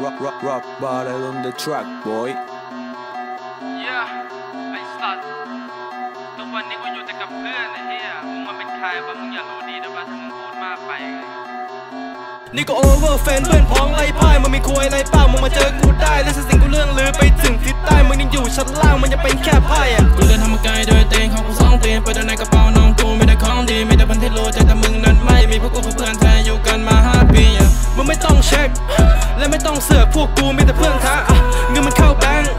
rock, rock, rock, bottle on the track, boy. เหี้ยไอ้สัตว์ทุกวันนี้กูอยู่แต่กับเพื่อนไอ้เหี้ยมึงมาเป็นใครวะมึงอย่ารู้ดีนะว่าถ้ามึงพูดมากไปไงนี่ก็โอเวอร์แฟนเพื่อนพ้องไล่พ่าย วกกูมีแต่เพื่อนท้าอะเงินมันเข้าแบงค์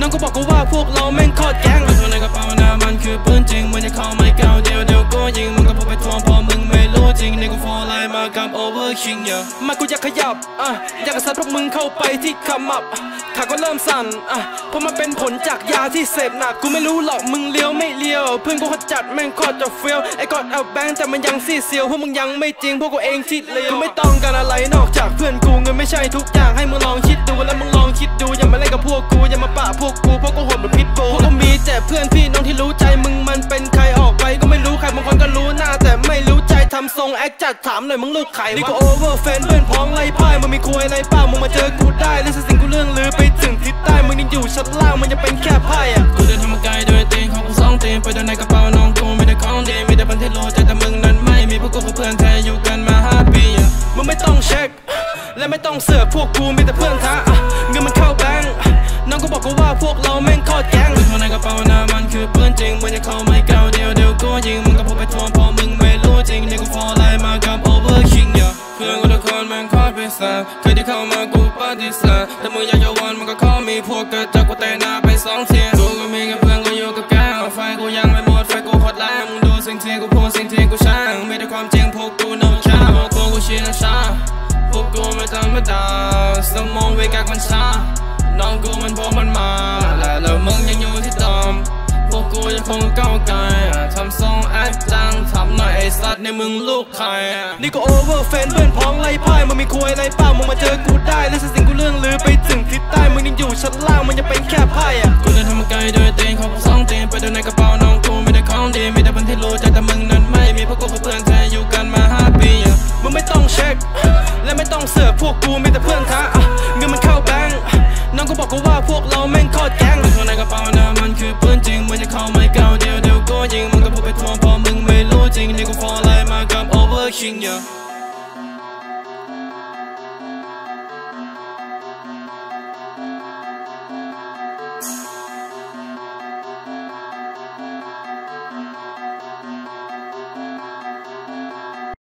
น้องก็บอกกูว่าพวกเราแม่งโคตรแก๊งเงินในกระเป๋าหน้ามันคือปืนจริงมึงจะเข้าไม่เก่าเดียวเดียวก็ยิงมึงก็พอไปทวงพอมึงไม่รู้จริงนี่กูฟอร์ไลน์มากับโอเวอร์คิงอย่ามากูอยากขยับอะอยากกระสัดพวกมึงเข้าไปที่ขมับอะขาก็เริ่มสั่นอะเพราะมันเป็นผลจากยาที่เสพหนักกูไม่รู้หรอกมึงเลี้ยวไม่เลี้ยวเพื่อนกูเขาจัดแม่งโคตรจะเฟี้ยวไอ้กอดเอาแบงค์แต่มันยังซีเซียวพวกมึงยังไม่จริงพวกกูเองที่เลวกูไม่ต้องการอะไรนอกจากเพื่อนกูเงินไม่ใช่ทุกอย่างให้มึงลอง พวกกูเพราะกูโหดเหมือนพิษบูพวกกูมีแต่เพื่อนพี่น้องที่รู้ใจมึงมันเป็นใครออกไปก็ไม่รู้ใครบางคนก็รู้หน้า แต่ไม่รู้ใจทำทรงแอคจัดถามหน่อยมึงลูกใครวะนี่ก็โอเวอร์แฟนเพื่อนพ้องไล่พ่ายมันมีควยไล่เป้ามึงมาเจอกูได้และสิ่งกูเรื่องลือไปถึงทิศใต้มึงยังอยู่ชั้นล่างมันยังเป็นแค่ไพ่อะกูเดินทำมาไกลโดยเตงของกูสองตีนไปเดินในกระเป๋าน้องกูมีแต่ของดีมีแต่พันที่รู้ใจแต่มึงนั้นไม่มีพวกกูเพื่อนแท้อยู่กันมาห้าปีอะมึงไม่ต้องเช็คและไม่ต้องเสือกพวกกูมีแต่เพื่อนท้าอะเงินมัน ก็บอกกูว่าพวกเราแม่งโคตรแก๊งเงินในกระเป๋าน้ามันคือปืนจริงมึงจะเข้าไม่เก่าเดียวเดียวก็ยิงมึงก็พอไปทวงพอมึงไม่รู้จริงนี่กูฟอไลน์มากับโอเวอร์คิงอย่าเพื่อนกูทุกคนแม่งคอยพิเศษเคยที่เข้ามากูปฏิเสธแต่มึงอยากจะวันมึงก็ขอมีพวกเกิดจากกูเตะหน้าไปสองเทียนกูก็มีกับเพื่อนกูอยู่กับแก้วไฟกูยังไม่หมดไฟกูโคตรแรงมึงดูสิ่งที่กูพูดสิ่งที่กูช่างมีแต่ความจริงพวกกูโน้ชาพวกกูชินชาพวกกูไม่ธรรมดาสมองเวกักมันชา ทงเก้าไก่ทำทรงแอดจังทำหน่อยไอสัตว์ในมึงลูกใครนี่ก็โอเวอร์เฟนเพื่อนพ้องไล่พ่ายมันมีควยในป้ามึงมาเจอกูได้และสิ่งกูเรื่องลือไปถึงทิศใต้มึงยังอยู่ชั้นล่างมันยังเป็นแค่พ่อะกูจะทำมันไกลโดยเตีนของสองเตีนไปโดยในกระเป๋าน้องกูไม่ได้ของดีไม่ได้เพื่อนที่รู้ใจแต่มึงนั้นไม่มีเพราะกูกับเพื่อนแท้อยู่กันมาห้าปีมึงไม่ต้องเช็คและไม่ต้องเสือกพวกกูมีแต่เพื่อนท้าเงินมันเข้าแบงก์น้องก็บอกกูว่าพวกเราไม่ watching you.